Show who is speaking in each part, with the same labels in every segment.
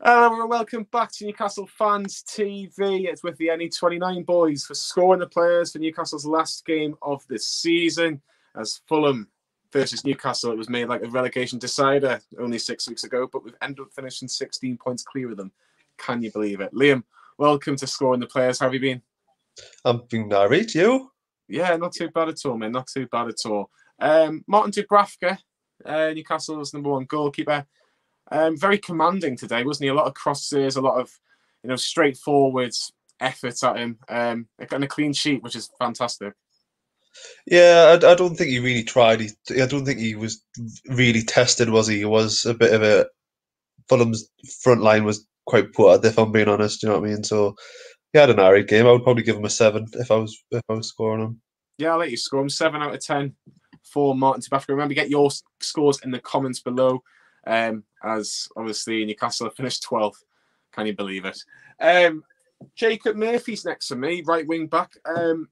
Speaker 1: Hello and welcome back to Newcastle Fans TV. It's with the NE29 boys for scoring the players for Newcastle's last game of the season. As Fulham versus Newcastle, it was made like a relegation decider only six weeks ago, but we've ended up finishing 16 points clear of them. Can you believe it? Liam, welcome to scoring the players. How have you been?
Speaker 2: I'm being married. You?
Speaker 1: Yeah, not too bad at all, man. Not too bad at all. Um, Martin Dubravka, uh, Newcastle's number one goalkeeper. Um, very commanding today, wasn't he? A lot of crosses, a lot of you know straightforward efforts at him, um, and a clean sheet, which is fantastic.
Speaker 2: Yeah, I, I don't think he really tried. He, I don't think he was really tested, was he? He was a bit of a Fulham's front line was quite poor, if I'm being honest. You know what I mean? So he had an alright game. I would probably give him a seven if I was if I was scoring him.
Speaker 1: Yeah, I'll let you score him seven out of ten for Martin Dubravka. Remember, get your scores in the comments below. Um, as obviously Newcastle finished 12th. Can you believe it? Um, Jacob Murphy's next to me, right wing back. Um,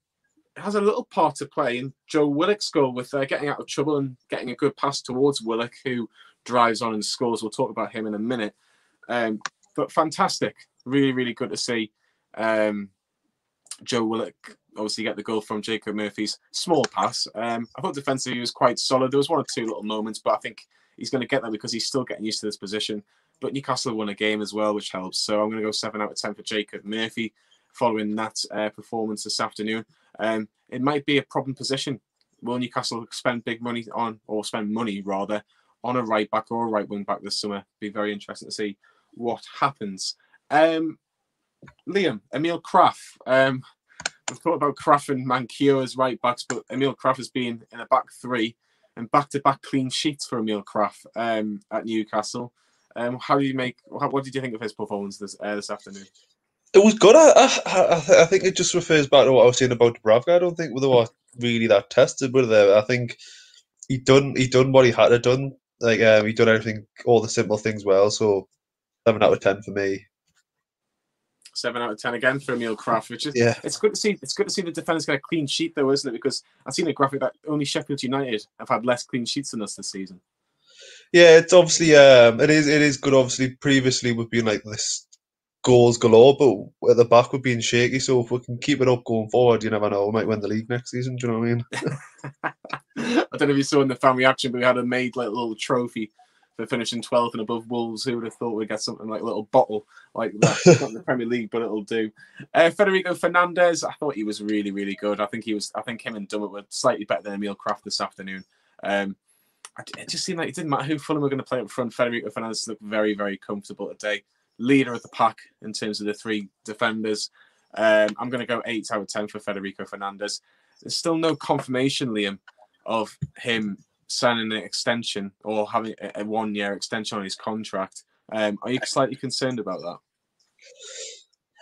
Speaker 1: has a little part to play in Joe Willock's goal with uh, getting out of trouble and getting a good pass towards Willock, who drives on and scores. We'll talk about him in a minute. Um, but fantastic, really, really good to see um, Joe Willock obviously get the goal from Jacob Murphy's small pass. Um, I thought defensively he was quite solid. There was one or two little moments, but I think he's going to get that because he's still getting used to this position. But Newcastle won a game as well, which helps. So I'm going to go seven out of ten for Jacob Murphy following that uh, performance this afternoon. Um, it might be a problem position. Will Newcastle spend big money on, or spend money rather, on a right back or a right wing back this summer? Be very interesting to see what happens. Um, Liam, Emil Krafth. Um, we've thought about Krafth and Manquillo as right backs, but Emil Krafth has been in a back three and back-to-back clean sheets for Emil Krafth um, at Newcastle. Um, how do you make? what did you think of his performance this uh, this afternoon?
Speaker 2: It was good. I, I, I, think it just refers back to what I was saying about Dubravka. I don't think they were really that tested, were they? I think he done he done what he had to done. Like um, he done everything, all the simple things well. So seven out of ten for me
Speaker 1: seven out of ten again for Emil Krafth, which is
Speaker 2: yeah.
Speaker 1: It's good to see. It's good to see the defenders get a clean sheet, though, isn't it? Because I've seen a graphic that only Sheffield United have had less clean sheets than us this season.
Speaker 2: Yeah, it's obviously um, it is it is good. Obviously, previously we've been like this goals galore, but at the back we've been shaky. So if we can keep it up going forward, you never know, we might win the league next season. Do you know what I
Speaker 1: mean? I don't know if you saw in the fan reaction, but we had a made like little trophy for finishing 12th and above Wolves. Who would have thought we'd get something like a little bottle like that? Not in the Premier League, but it'll do. Uh, Federico Fernandez, I thought he was really, really good. I think he was. I think him and Dummett were slightly better than Emil Krafth this afternoon. Um, it just seemed like it didn't matter who Fulham were going to play up front. Federico Fernandez looked very, very comfortable today. Leader of the pack in terms of the three defenders. Um, I'm going to go eight out of ten for Federico Fernandez. There's still no confirmation, Liam, of him signing an extension or having a one year extension on his contract. Um, are you slightly concerned about that?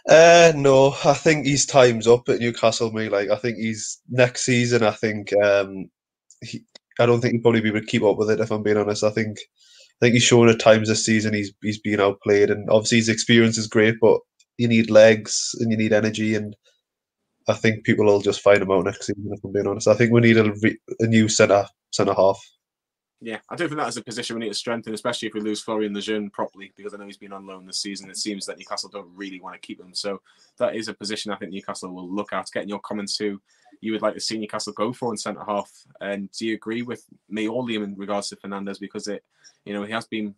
Speaker 2: Uh, no, I think his time's up at Newcastle. Me, like I think he's next season. I think um, he, I don't think he'd probably be able to keep up with it. If I'm being honest, I think I think he's shown at times this season he's he's been outplayed, and obviously his experience is great, but you need legs and you need energy, and I think people will just find him out next season. If I'm being honest, I think we need a, a new centre centre half.
Speaker 1: Yeah, I do think that is a position we need to strengthen, especially if we lose Florian Lejeune properly, because I know he's been on loan this season. It seems that Newcastle don't really want to keep him. So that is a position I think Newcastle will look at. Getting your comments who you would like to see Newcastle go for in centre half. And do you agree with me or Liam in regards to Fernandez? Because it, you know, he has been,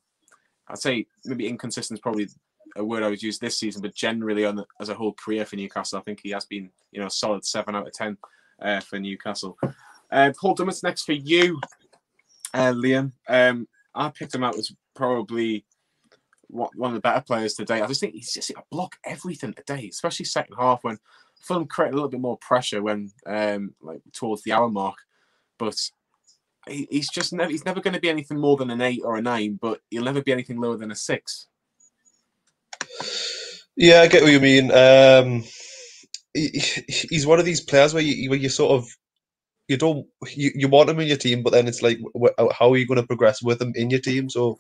Speaker 1: I'd say maybe inconsistent is probably a word I would use this season, but generally on the, as a whole career for Newcastle, I think he has been, you know, solid seven out of ten uh, for Newcastle. Uh, Paul Dummett's next for you, uh, Liam. Um, I picked him out as probably one of the better players today. I just think he's just a block everything today, especially second half when Fulham created a little bit more pressure when um, like towards the hour mark, but he, he's just never he's never going to be anything more than an eight or a nine, but he'll never be anything lower than a six.
Speaker 2: Yeah, I get what you mean. Um, he, he's one of these players where you where you sort of you don't you, you want him in your team, but then it's like how are you going to progress with him in your team? So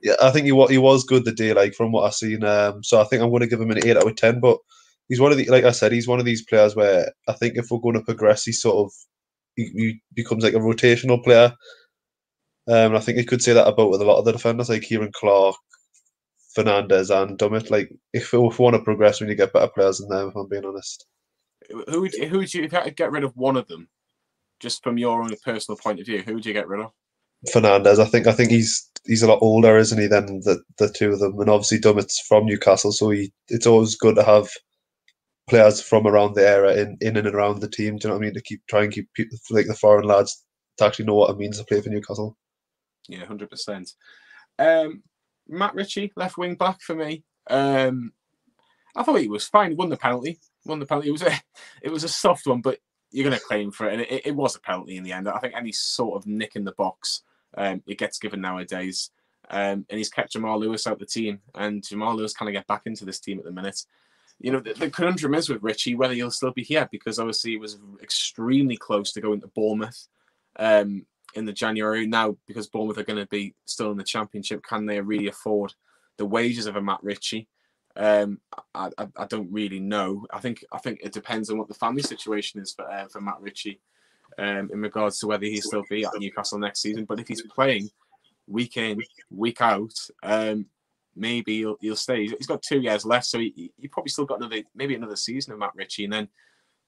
Speaker 2: yeah, I think he was he was good the day, like from what I've seen. Um, so I think I'm going to give him an eight out of ten. But he's one of the like I said, he's one of these players where I think if we're going to progress, he sort of he, he becomes like a rotational player. Um, I think you could say that about with a lot of the defenders, like Ciaran Clark, Fernandez and Dummett. Like if, if we want to progress, we need to get better players than them. If I'm being honest.
Speaker 1: Who would who would you if you had to get rid of one of them, just from your own personal point of view? Who would you get rid of?
Speaker 2: Fernandez. I think I think he's he's a lot older, isn't he, than the, the two of them? And obviously Dummett's from Newcastle, so he, it's always good to have players from around the era in, in and around the team. Do you know what I mean? To keep try and keep people, like the foreign lads to actually know what it means to play for Newcastle.
Speaker 1: Yeah, hundred percent. Um, Matt Ritchie, left wing back for me. Um, I thought he was fine. He won the penalty. Won the penalty. It was a it was a soft one, but you're going to claim for it, and it, it, was a penalty in the end. I think any sort of nick in the box, um, it gets given nowadays. Um, and he's kept Jamal Lewis out the team, and Jamal Lewis kind of get back into this team at the minute. You know, the, the conundrum is with Ritchie whether he'll still be here because obviously he was extremely close to going to Bournemouth um, in the January. Now, because Bournemouth are going to be still in the Championship, can they really afford the wages of a Matt Ritchie? Um, I, I, I, don't really know. I think I think it depends on what the family situation is for uh, for Matt Ritchie um, in regards to whether he'll still be at Newcastle next season. But if he's playing week in week out, um, maybe he'll, he'll stay. He's got two years left, so he, he probably still got another maybe another season of Matt Ritchie, and then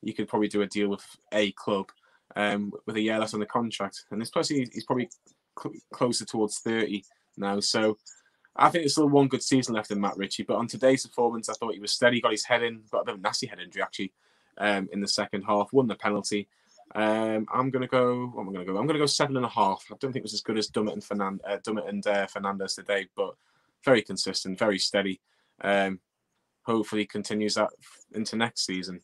Speaker 1: you could probably do a deal with a club um, with a year left on the contract. And this plus he's probably cl- closer towards thirty now, so I think there's still one good season left in Matt Ritchie, but on today's performance, I thought he was steady, got his head in, got a bit of a nasty head injury actually um, in the second half, won the penalty. Um, I'm gonna go. What am I gonna go? I'm gonna go seven and a half. I don't think it was as good as Dummett and Fernand- uh, Dummett and uh, Fernandez today, but very consistent, very steady. Um, hopefully, continues that into next season.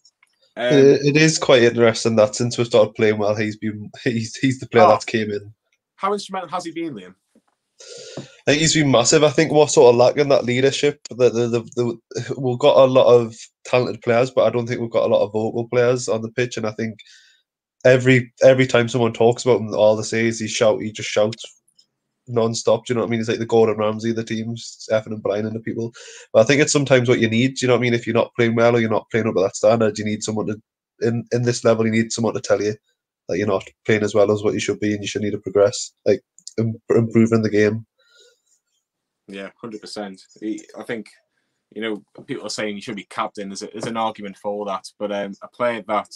Speaker 2: Um, it is quite interesting that since we started playing well, he's been he's he's the player oh, that's came in.
Speaker 1: How instrumental has he been, Liam?
Speaker 2: I think he's been massive. I think we're sort of lacking that leadership. The, the, the, the, we've got a lot of talented players, but I don't think we've got a lot of vocal players on the pitch. And I think every every time someone talks about him, all they say is he shout. He just shouts non-stop. Do you know what I mean? It's like the Gordon Ramsay, the teams, effing and Brian and the people. But I think it's sometimes what you need. Do you know what I mean? If you're not playing well or you're not playing up to that standard, you need someone to in in this level. You need someone to tell you that you're not playing as well as what you should be, and you should need to progress, like improving the game.
Speaker 1: Yeah, hundred percent. I think you know people are saying he should be captain. There's, a, there's an argument for that, but um, a player that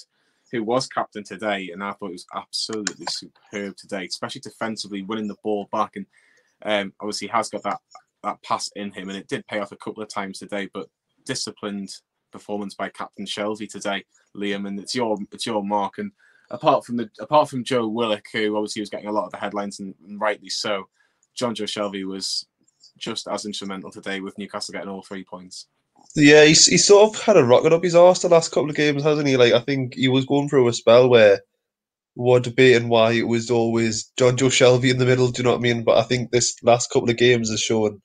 Speaker 1: who was captain today, and I thought it was absolutely superb today, especially defensively, winning the ball back, and um, obviously has got that that pass in him, and it did pay off a couple of times today. But disciplined performance by Captain Shelvey today, Liam, and it's your it's your mark. And apart from the apart from Joe Willock, who obviously was getting a lot of the headlines and, and rightly so, Jonjo Shelvey was just as instrumental today with Newcastle getting all three points.
Speaker 2: Yeah, he's, sort of had a rocket up his arse the last couple of games, hasn't he? Like I think he was going through a spell where we're debating why it was always Jonjo Shelvey in the middle. Do you know what I mean? But I think this last couple of games has shown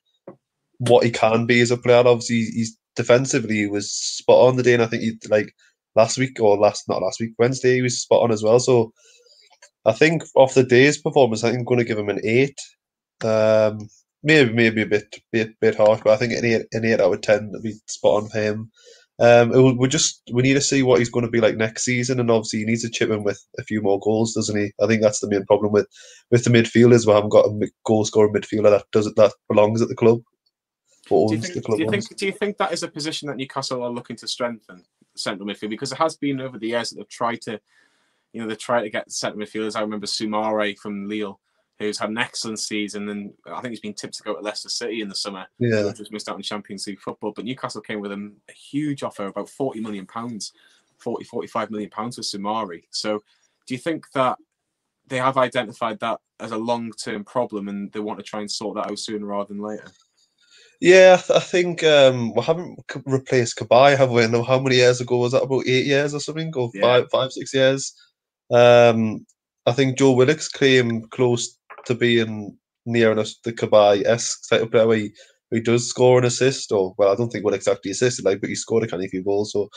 Speaker 2: what he can be as a player. Obviously, he's defensively he was spot on the day, and I think he like last week or last not last week Wednesday he was spot on as well. So I think off the day's performance, I think I'm going to give him an eight. Um, maybe maybe a bit bit bit harsh, but I think an eight an eight out of ten would be spot on for him. Um, it, we just we need to see what he's going to be like next season, and obviously he needs to chip in with a few more goals, doesn't he? I think that's the main problem with with the midfielders. We haven't got a goal scoring midfielder that does it that belongs at the club.
Speaker 1: Do you, think, do you think, do you think that is a position that Newcastle are looking to strengthen central midfield because it has been over the years that they've tried to, you know, they try to get central midfielders. I remember Soumaré from Lille who's had an excellent season, and I think he's been tipped to go to Leicester City in the summer.
Speaker 2: Yeah,
Speaker 1: just missed out on Champions League football. But Newcastle came with him a huge offer, about forty million pounds, 40, 45 million pounds for Soumaré. So, do you think that they have identified that as a long-term problem, and they want to try and sort that out sooner rather than later?
Speaker 2: Yeah, I think um, we haven't replaced Cabaye, have we? how many years ago was that? About eight years or something, or yeah. five, five, six years. Um, I think Joe Willock's came close to being near enough the Cabaye esque type of player where he, he does score an assist, or well, I don't think what exactly assisted, like, but he scored a kind of few goals, so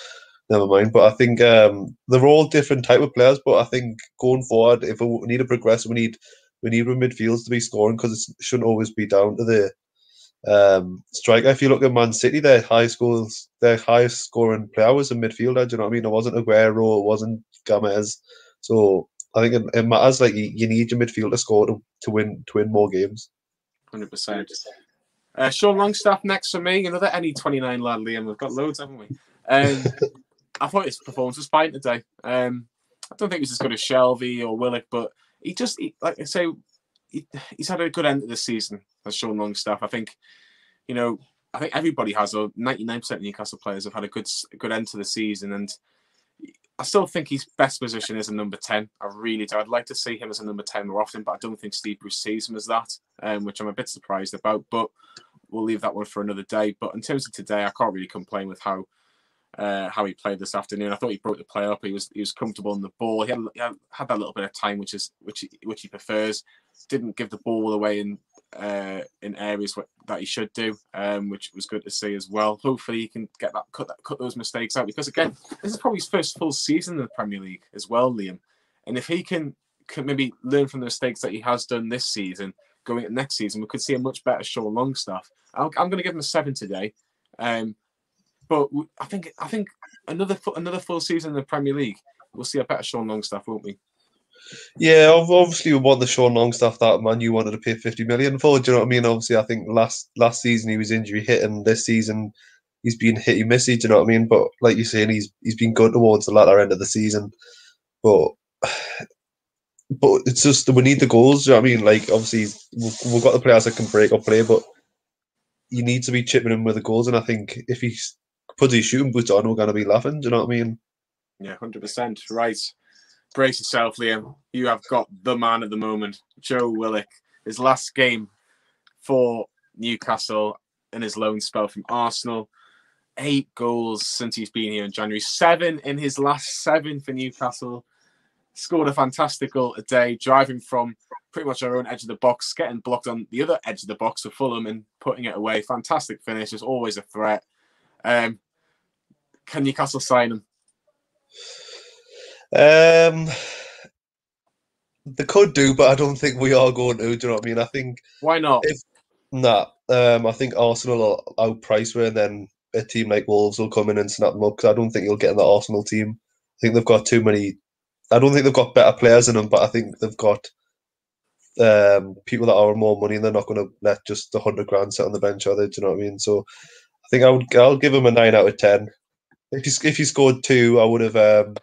Speaker 2: never mind. But I think um, they're all different type of players. But I think going forward, if we need to progress, we need we need our midfields to be scoring because it shouldn't always be down to the um, striker. If you look at Man City, their high scores, their highest scoring player was a midfielder. Do you know what I mean? It wasn't Aguero, it wasn't Gomez. So I think it, it matters. Like you, you, need your midfield to score to, to win to win more games.
Speaker 1: Hundred percent. Uh, Sean Longstaff next for me, another NE29 lad, Liam. We've got loads, haven't we? Um, I thought his performance was fine today. Um, I don't think he was as good as Shelvey or Willock, but he just, he, like I say, he, he's had a good end of the season as Sean Longstaff. I think, you know, I think everybody has, or 99% of Newcastle players have had a good good end to the season. And I still think his best position is a number 10. I really do. I'd like to see him as a number 10 more often, but I don't think Steve Bruce sees him as that, um, which I'm a bit surprised about. But we'll leave that one for another day. But in terms of today, I can't really complain with how uh, how he played this afternoon. I thought he broke the play up. He was he was comfortable on the ball. He had, he had, that little bit of time, which is which he, which he prefers. Didn't give the ball away in uh, in areas that he should do, um, which was good to see as well. Hopefully, he can get that cut that cut those mistakes out because again, this is probably his first full season in the Premier League as well, Liam. And if he can can maybe learn from the mistakes that he has done this season, going into next season, we could see a much better Sean Longstaff. i am going to give him a seven today. Um, but I think I think another another full season in the Premier League, we'll see a better Sean Longstaff, won't we?
Speaker 2: Yeah, obviously we want the Sean Longstaff that man you wanted to pay fifty million for. Do you know what I mean? Obviously, I think last last season he was injury hit, and this season he's been hitty missy. Do you know what I mean? But like you're saying, he's he's been good towards the latter end of the season. But but it's just we need the goals. Do you know what I mean? Like obviously we've, we've got the players that can break up play, but you need to be chipping him with the goals. And I think if he's puts his shooting boots on, we're going to be laughing. Do you know what I mean?
Speaker 1: Yeah, hundred percent. Right. Brace yourself, Liam. You have got the man at the moment, Joe Willock. His last game for Newcastle in his loan spell from Arsenal. Eight goals since he's been here in January. Seven in his last seven for Newcastle. Scored a fantastic goal a day, driving from pretty much our own edge of the box, getting blocked on the other edge of the box for Fulham and putting it away. Fantastic finish. Is always a threat. Um, can Newcastle sign him?
Speaker 2: Um, they could do, but I don't think we are going to. Do you know what I mean? I think
Speaker 1: why not?
Speaker 2: If nah, um, I think Arsenal will outprice her, and then a team like Wolves will come in and snap them up. Because I don't think you'll get in the Arsenal team. I think they've got too many. I don't think they've got better players in them, but I think they've got um, people that are more money, and they're not going to let just the hundred grand sit on the bench, are they? Do you know what I mean? So I think I would. I'll give them a nine out of ten. If he if he scored two, I would have um,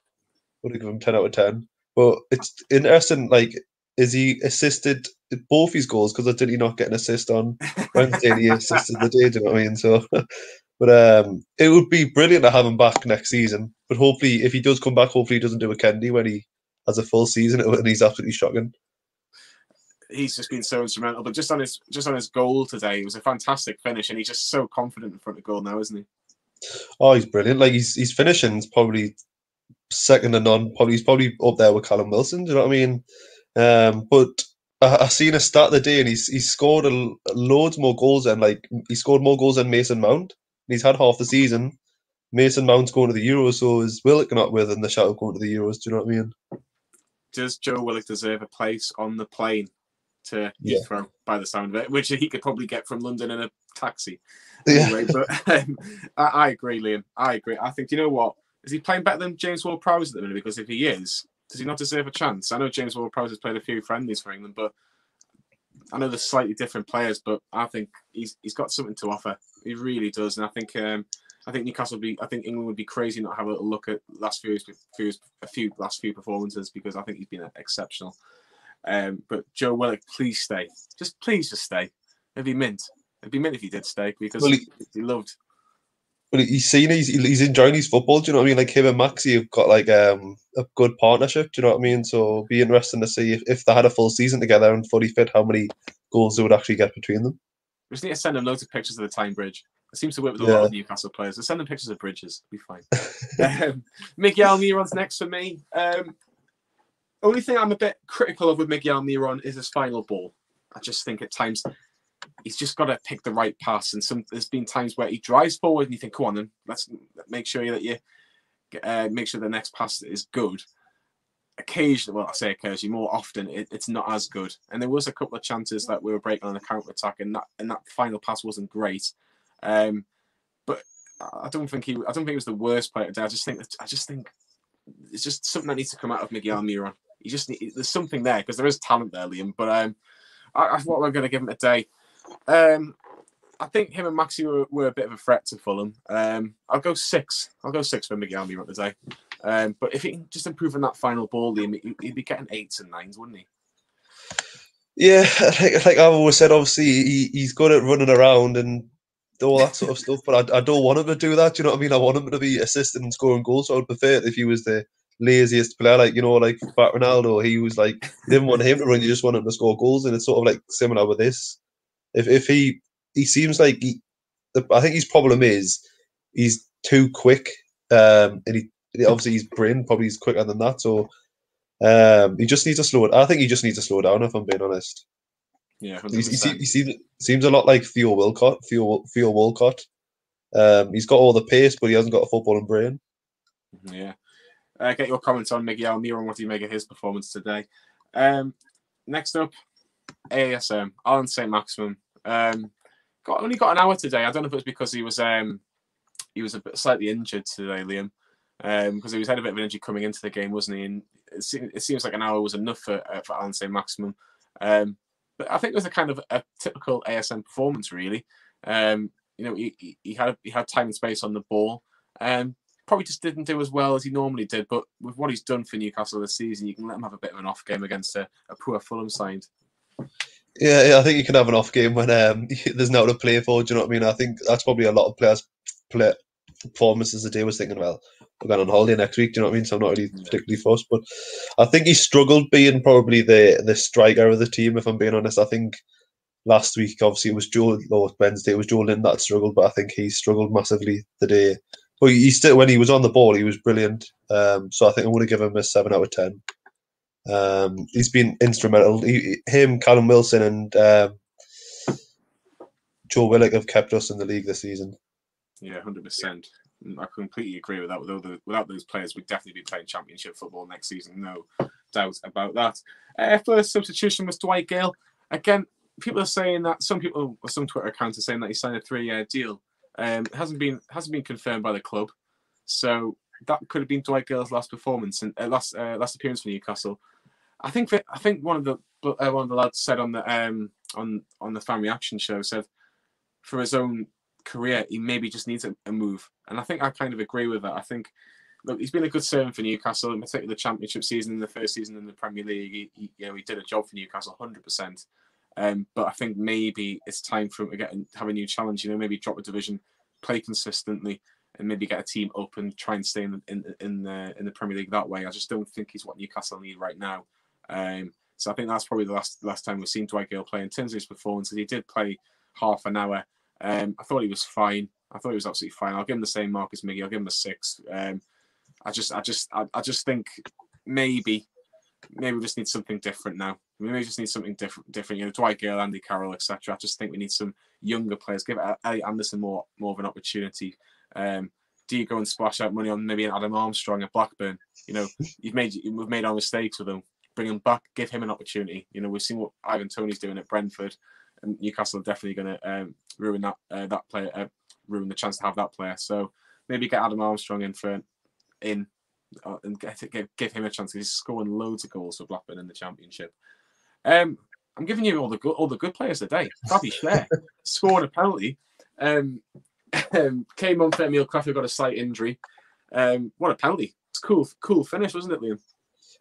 Speaker 2: would have given him ten out of ten. But it's interesting. Like, is he assisted both his goals? Because did he not get an assist on Wednesday? he assisted the day. Do you know what I mean? So, but um, it would be brilliant to have him back next season. But hopefully, if he does come back, hopefully he doesn't do a Kenedy when he has a full season and he's absolutely shocking
Speaker 1: he's just been so instrumental. But just on his just on his goal today, it was a fantastic finish, and he's just so confident in front of goal now, isn't he?
Speaker 2: Oh, he's brilliant. Like he's he's finishing probably second to none. Probably he's probably up there with Callum Wilson. Do you know what I mean? Um, but I, I seen a start of the day, and he's he's scored a, loads more goals and like he scored more goals than Mason Mount. He's had half the season. Mason Mount's going to the Euros, so is Willock not within the of going to the Euros? Do you know what I mean?
Speaker 1: Does Joe Willock deserve a place on the plane to yeah. Heathrow by the sound of it, which he could probably get from London in a taxi. Anyway, yeah. but um, I, I, agree, Liam. I agree. I think you know what? Is he playing better than James Ward-Prowse at the minute? Because if he is, does he not deserve a chance? I know James Ward-Prowse has played a few friendlies for England, but I know they're slightly different players, but I think he's he's got something to offer. He really does, and I think um, I think Newcastle would be. I think England would be crazy not have a look at last few, few a few last few performances because I think he's been exceptional. Um, but Joe Willock, please stay. Just please just stay. It'd be mint. It'd be mint if he did stay because well, he, he, loved.
Speaker 2: Well, he's seen he's he's enjoying his football. Do you know what I mean? Like him and Maxi have got like um, a good partnership. Do you know what I mean? So be interesting to see if, if they had a full season together and fully fit, how many goals they would actually get between them.
Speaker 1: We just need to send them loads of pictures of the Tyne Bridge. It seems to work with a yeah. lot of Newcastle players. Let's send them pictures of bridges. Be fine. um, Miguel Almiron's next for me. Um, only thing I'm a bit critical of with Miguel Almiron is his final ball. I just think at times he's just got to pick the right pass. And some there's been times where he drives forward and you think, "Come on, then let's make sure that you uh, make sure the next pass is good." Occasionally, well, I say occasionally, more often it, it's not as good. And there was a couple of chances that we were breaking on a counter attack, and that and that final pass wasn't great. Um, but I don't think he, I don't think he was the worst player today. I just think I just think it's just something that needs to come out of Miguel Almiron. You just need, there's something there because there is talent there, Liam. But um, I, I thought we are going to give him a day. Um, I think him and Maxi were, were, a bit of a threat to Fulham. Um, I'll go six. I'll go six for Miguel Almiron today. Um, but if he can just improve on that final ball, he'd be getting eights and nines, wouldn't he?
Speaker 2: Yeah, like, like I've always said, obviously he, he's good at running around and all that sort of stuff. But I, I don't want him to do that. Do you know what I mean? I want him to be assisting and scoring goals. So I would prefer it if he was the laziest player, like you know, like Fat Ronaldo. He was like didn't want him to run. You just want him to score goals, and it's sort of like similar with this. If if he he seems like he, I think his problem is he's too quick, um, and he obviously his brain probably is quicker than that. So um, he just needs to slow it. I think he just needs to slow down. If I'm being honest.
Speaker 1: Yeah,
Speaker 2: he, he, seems, seems a lot like Theo Walcott. Theo, Theo Walcott. Um, he's got all the pace, but he hasn't got a football footballing brain.
Speaker 1: Yeah. Uh, get your comments on Miguel Almiron. What do you make of his performance today? Um, next up, ASM Allan St. Maximin. Um, got only got an hour today. I don't know if it was because he was um, he was a bit slightly injured today, Liam, because um, he was had a bit of injury coming into the game, wasn't he? And it, it seems like an hour was enough for uh, for Allan St. Maximin. Um, but I think it was a kind of a typical ASM performance, really. Um, you know, he, he had he had time and space on the ball. Um, probably just didn't do as well as he normally did. But with what he's done for Newcastle this season, you can let him have a bit of an off game against a, a poor Fulham side.
Speaker 2: Yeah, yeah, I think you can have an off game when um, there's no to play for. Do you know what I mean? I think that's probably a lot of players' play performances the day was thinking, well, we're going on holiday next week. Do you know what I mean? So I'm not really particularly fussed, but I think he struggled being probably the the striker of the team. If I'm being honest, I think last week obviously it was Joel or Wednesday it was Joelinton that struggled, but I think he struggled massively the day. But he still when he was on the ball, he was brilliant. Um, so I think I'm going to give him a seven out of ten. Um, he's been instrumental. He, him, Callum Wilson, and um, Joe Willock have kept us in the league this season.
Speaker 1: Yeah, hundred percent. I completely agree with that. Without, the, without those players, we'd definitely be playing Championship football next season. No doubt about that. Uh, first substitution was Dwight Gayle. Again, people are saying that some people, or some Twitter accounts are saying that he signed a three-year deal. Um, hasn't been hasn't been confirmed by the club, so that could have been Dwight Gayle's last performance and uh, last uh, last appearance for Newcastle. I think I think one of the uh, one of the lads said on the um, on on the fan reaction show said for his own career he maybe just needs a, a, move, and I think I kind of agree with that. I think look he's been a good servant for Newcastle, in particular the Championship season in the first season in the Premier League. He, he you know he did a job for Newcastle, hundred percent. Um, but I think maybe it's time for him to get have a new challenge. You know, maybe drop a division, play consistently, and maybe get a team up and try and stay in in in the in the Premier League that way. I just don't think he's what Newcastle need right now. Um, so I think that's probably the last last time we've seen Dwight Gayle play in terms of his performances. He did play half an hour. Um, I thought he was fine. I thought he was absolutely fine. I'll give him the same mark as Miggy. I'll give him a six. Um, I just, I just, I, I, just think maybe, maybe we just need something different now. Maybe we just need something different. Different, you know, Dwight Gayle, Andy Carroll, etc. I just think we need some younger players. Give Elliot Anderson more, more of an opportunity. Um, do you go and splash out money on maybe an Adam Armstrong at Blackburn? You know, you've made we've made our mistakes with him bring him back, give him an opportunity. You know, we've seen what Ivan Toney's doing at Brentford, and Newcastle are definitely going to um, ruin that uh, that player, uh, ruin the chance to have that player. So maybe get Adam Armstrong in for in uh, and get, give, give him a chance. He's scoring loads of goals for Blackburn in the Championship. Um, I'm giving you all the good all the good players today. Bobby Schär scoring a penalty. Um, um, came on for Emil Krafth, got a slight injury. Um, what a penalty! It's cool, cool finish, wasn't it, Liam?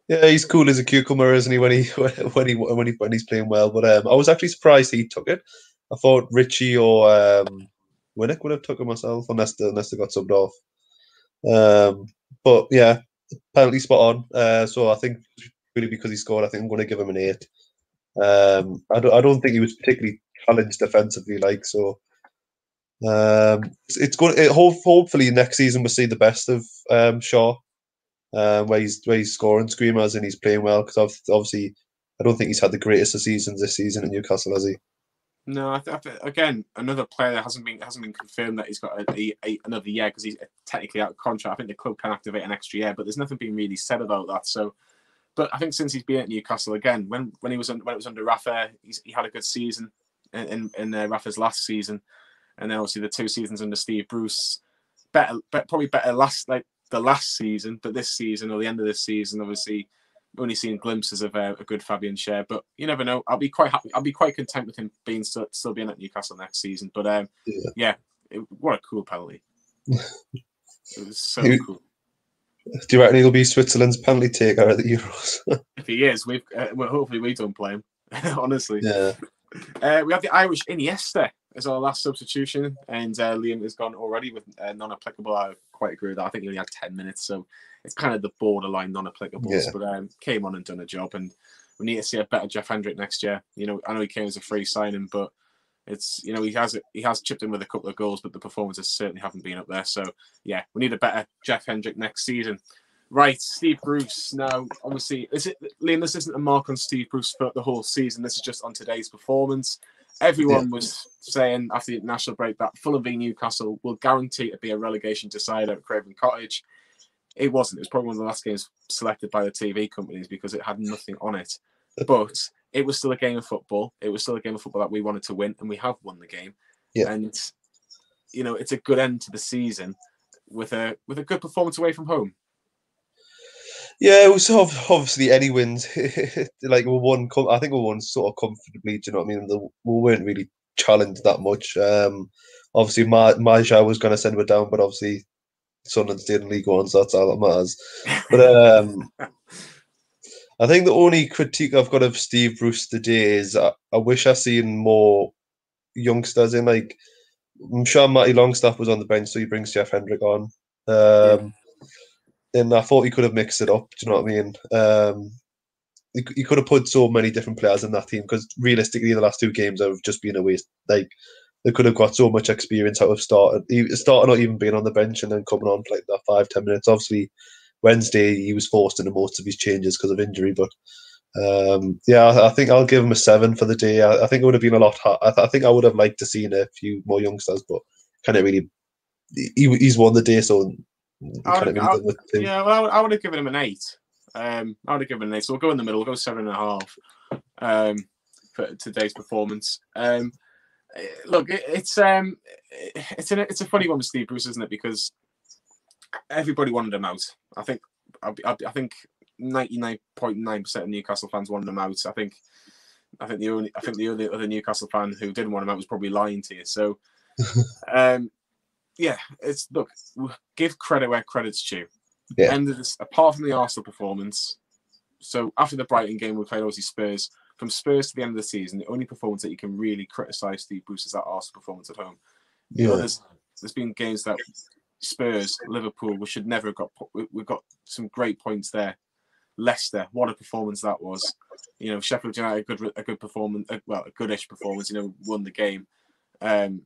Speaker 2: Yeah, he's cool as a cucumber, isn't he? When he when he when he when he's playing well. But um, I was actually surprised he took it. I thought Ritchie or um, Willock would have took it myself, unless they, unless they got subbed off. Um, but yeah, penalty spot on. Uh, so I think really because he scored, I think I'm going to give him an eight. Um, I don't I don't think he was particularly challenged defensively, like so. Um, it's, going. It, hopefully next season we'll see the best of um, Schär uh, where he's where he's scoring screamers and he's playing well. Because obviously, I don't think he's had the greatest of seasons this season at Newcastle, has he?
Speaker 1: No, I th- again, another player that hasn't been hasn't been confirmed that he's got a, a, a, another year because he's technically out of contract. I think the club can activate an extra year, but there's nothing being really said about that. So, but I think since he's been at Newcastle again, when when he was when it was under Rafa, he had a good season in in, in uh, Rafa's last season, and then obviously the two seasons under Steve Bruce, better, but probably better last like the last season, but this season or the end of this season, obviously only seen glimpses of uh, a good Fabian Schär. but you never know. I'll be quite happy. I'll be quite content with him being still, still being at Newcastle next season. But um, yeah, yeah it, what a cool penalty! it was so cool.
Speaker 2: Do you reckon he'll be Switzerland's penalty taker at the Euros?
Speaker 1: if he is, we've uh, well, hopefully we don't play him. honestly,
Speaker 2: yeah.
Speaker 1: Uh, we have the Irish Iniesta as our last substitution, and uh, Liam has gone already with uh, non-applicable. I quite agree with that. I think he only had ten minutes, so it's kind of the borderline non-applicable.
Speaker 2: Yeah.
Speaker 1: But um, came on and done a job, and we need to see a better Jeff Hendrick next year. You know, I know he came as a free signing, but it's you know he has he has chipped in with a couple of goals, but the performances certainly haven't been up there. So yeah, we need a better Jeff Hendrick next season. Right, Steve Bruce. Now, obviously, is it Liam? This isn't a mark on Steve Bruce for the whole season. This is just on today's performance. Everyone yeah. was saying after the national break that Fulham v Newcastle will guarantee to be a relegation decider at Craven Cottage. It wasn't. It was probably one of the last games selected by the TV companies because it had nothing on it. But it was still a game of football. It was still a game of football that we wanted to win, and we have won the game.
Speaker 2: Yeah.
Speaker 1: And you know, it's a good end to the season with a with a good performance away from home.
Speaker 2: Yeah, it was obviously any wins. like we won, I think we won sort of comfortably. Do you know what I mean? We weren't really challenged that much. Um, obviously, my Maja was going to send it down, but obviously, Sunderland stayed in League One, so that's all that matters. But um, I think the only critique I've got of Steve Bruce today is I, I wish I seen more youngsters in. Like, I'm sure Matty Longstaff was on the bench, so he brings Jeff Hendrick on. Um, yeah and I thought he could have mixed it up. Do you know what I mean? Um, he, he could have put so many different players in that team because realistically, the last two games have just been a waste. Like they could have got so much experience out of starting, starting not even being on the bench and then coming on for like that five ten minutes. Obviously, Wednesday he was forced into most of his changes because of injury, but. Um, yeah, I, think I'll give him a seven for the day. I, I think it would have been a lot. I, th- I, think I would have liked to seen a few more youngsters, but kind of really, he, he's won the day, so
Speaker 1: I would, I would, yeah, well, I would, I would, have given him an eight. Um, I would have given him an eight. So we'll go in the middle. We'll go seven and a half um, for today's performance. Um, look, it, it's um, it's an, it's a funny one with Steve Bruce, isn't it? Because everybody wanted him out. I think I, I think ninety nine point nine percent of Newcastle fans wanted him out. I think I think the only I think the only other Newcastle fan who didn't want him out was probably lying to you. So. um, yeah, it's look, give credit where credit's due.
Speaker 2: Yeah.
Speaker 1: And this, apart from the Arsenal performance, so after the Brighton game, we played obviously Spurs. From Spurs to the end of the season, the only performance that you can really criticise Steve Bruce is that Arsenal performance at home.
Speaker 2: Yeah.
Speaker 1: You know, there's, there's been games that Spurs, Liverpool, we should never have got. We've got some great points there. Leicester, what a performance that was. You know, Sheffield United, a good, a good performance, well, a goodish performance. You know, won the game. Um,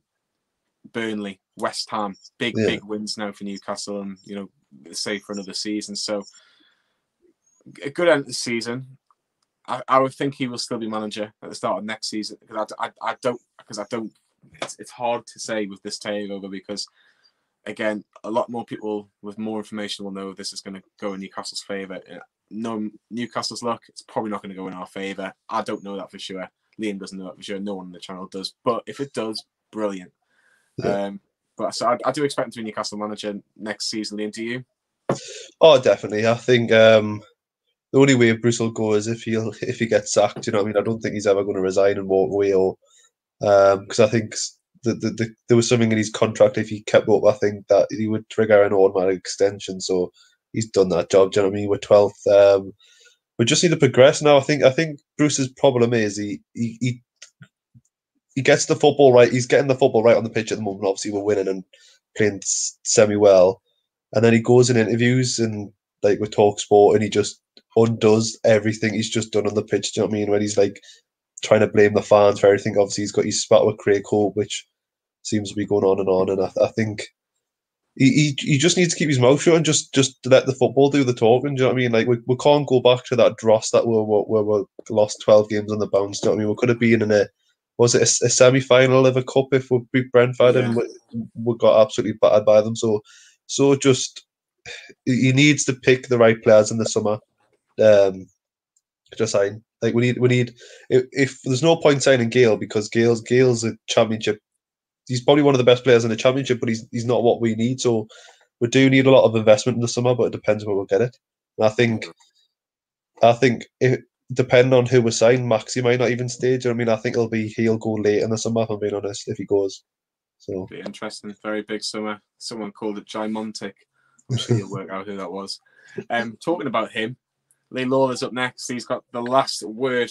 Speaker 1: Burnley, West Ham, big yeah. big wins now for Newcastle, and you know, safe for another season. So a good end of the season. I, I would think he will still be manager at the start of next season because I, I, I don't because I don't. It's, it's hard to say with this takeover because again, a lot more people with more information will know this is going to go in Newcastle's favour. No, Newcastle's luck, it's probably not going to go in our favour. I don't know that for sure. Liam doesn't know that for sure. No one on the channel does. But if it does, brilliant. Yeah. Um, but so I, I, do expect him to be Newcastle manager next season. Liam, do you?
Speaker 2: Oh, definitely. I think um, the only way Bruce will go is if he if he gets sacked. You know, I mean, I don't think he's ever going to resign and walk away, or because um, I think the, the, the, there was something in his contract if he kept up. I think that he would trigger an automatic extension. So he's done that job. Do you know what I mean? We're twelfth. Um, we just need to progress now. I think. I think Bruce's problem is he he, he he gets the football right. He's getting the football right on the pitch at the moment. Obviously, we're winning and playing semi well, and then he goes in interviews and like with Talk Sport, and he just undoes everything he's just done on the pitch. Do you know what I mean? When he's like trying to blame the fans for everything. Obviously, he's got his spat with Craig Hope, which seems to be going on and on. And I, I think he, he, he just needs to keep his mouth shut and just just let the football do the talking. Do you know what I mean? Like we, we can't go back to that dross that we were, we, we lost twelve games on the bounce. Do you know what I mean? We could have been in a was it a, a semi final of a cup if we beat Brentford yeah. and we, we, got absolutely battered by them. So, so just he needs to pick the right players in the summer. Um, to sign like we need we need if, if there's no point signing Gayle because Gale's Gayle's a championship. He's probably one of the best players in the championship, but he's he's not what we need. So we do need a lot of investment in the summer, but it depends where we'll get it. And I think I think if depending on who was signed, Maxi might not even stay. Do you know what I mean? I think it'll be he'll go late in the summer. If I'm being honest, if he goes. So
Speaker 1: Be interesting. Very big summer. Someone called it Gimontic. I'm sure you'll work out who that was. Um, talking about him, Lee Lawler's up next. He's got the last word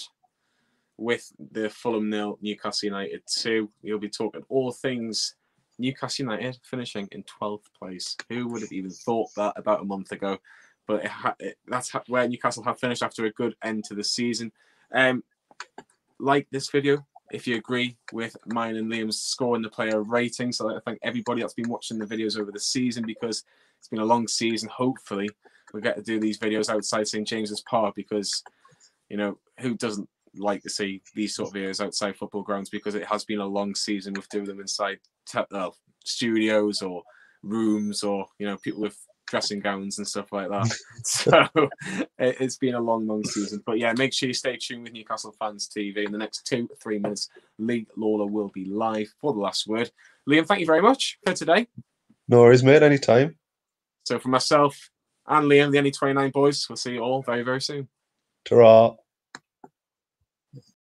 Speaker 1: with the Fulham nil, Newcastle United two. He'll be talking all things Newcastle United finishing in 12th place. Who would have even thought that about a month ago? But it ha- it, that's ha- where Newcastle have finished after a good end to the season. Um, like this video if you agree with mine and Liam's score in the player rating. So I thank everybody that's been watching the videos over the season because it's been a long season. Hopefully, we'll get to do these videos outside St James's Park because, you know, who doesn't like to see these sort of videos outside football grounds because it has been a long season with doing them inside te- uh, studios or rooms or, you know, people with dressing gowns and stuff like that. so it, it's been a long, long season. But yeah, make sure you stay tuned with Newcastle Fans TV. In the next two, three minutes, Lee Lawler will be live for the last word. Liam, thank you very much for today.
Speaker 2: no worries, mate. Anytime.
Speaker 1: So for myself and Liam, the NE29 boys, we'll see you all very, very soon.
Speaker 2: Ta-ra.